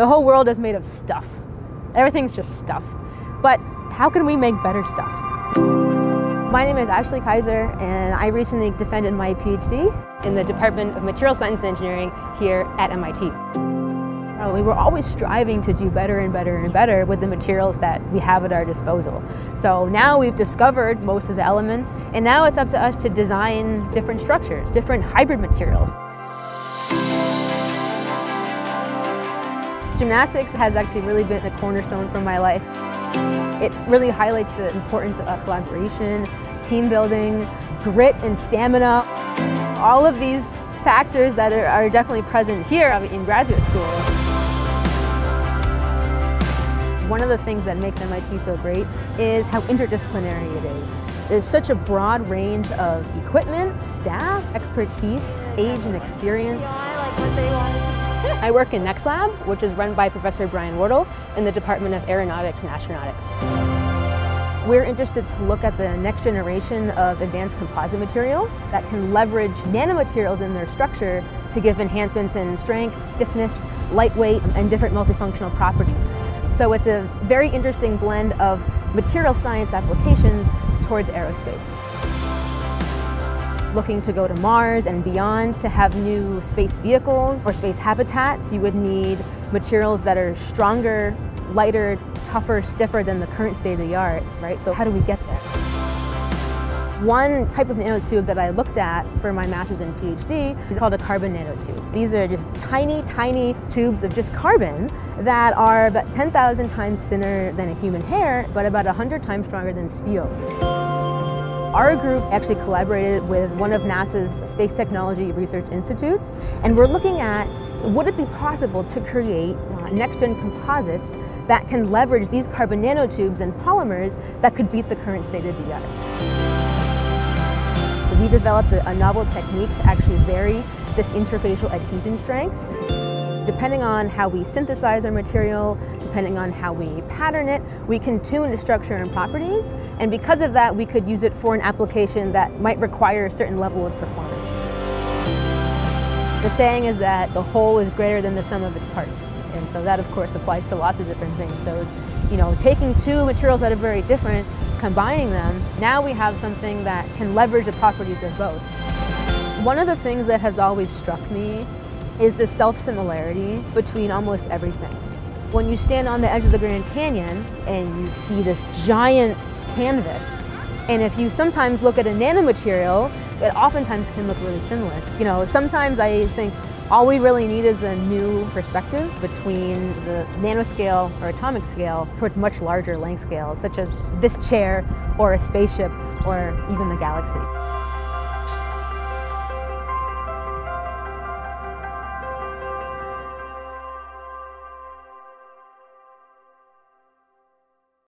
The whole world is made of stuff. Everything's just stuff. But how can we make better stuff? My name is Ashley Kaiser, and I recently defended my PhD in the Department of Material Science and Engineering here at MIT. Uh, we were always striving to do better and better and better with the materials that we have at our disposal. So now we've discovered most of the elements, and now it's up to us to design different structures, different hybrid materials. Gymnastics has actually really been a cornerstone for my life. It really highlights the importance of collaboration, team building, grit and stamina. All of these factors that are, definitely present here in graduate school. One of the things that makes MIT so great is how interdisciplinary it is. There's such a broad range of equipment, staff, expertise, age and experience. I work in necstlab, which is run by Professor Brian Wardle in the Department of Aeronautics and Astronautics. We're interested to look at the next generation of advanced composite materials that can leverage nanomaterials in their structure to give enhancements in strength, stiffness, lightweight, and different multifunctional properties. So it's a very interesting blend of material science applications towards aerospace looking to go to Mars and beyond to have new space vehicles or space habitats, you would need materials that are stronger, lighter, tougher, stiffer than the current state of the art, right? So how do we get there? One type of nanotube that I looked at for my master's and PhD is called a carbon nanotube. These are just tiny, tiny tubes of just carbon that are about 10,000 times thinner than a human hair, but about 100 times stronger than steel. Our group actually collaborated with one of NASA's Space Technology Research Institutes, and we're looking at would it be possible to create uh, next-gen composites that can leverage these carbon nanotubes and polymers that could beat the current state of the art. So we developed a, a novel technique to actually vary this interfacial adhesion strength Depending on how we synthesize our material, depending on how we pattern it, we can tune the structure and properties, and because of that, we could use it for an application that might require a certain level of performance. The saying is that the whole is greater than the sum of its parts, and so that of course applies to lots of different things. So, you know, taking two materials that are very different, combining them, now we have something that can leverage the properties of both. One of the things that has always struck me is the self-similarity between almost everything. When you stand on the edge of the Grand Canyon and you see this giant canvas, and if you sometimes look at a nanomaterial, it oftentimes can look really similar. You know, sometimes I think all we really need is a new perspective between the nanoscale or atomic scale towards much larger length scales, such as this chair or a spaceship or even the galaxy.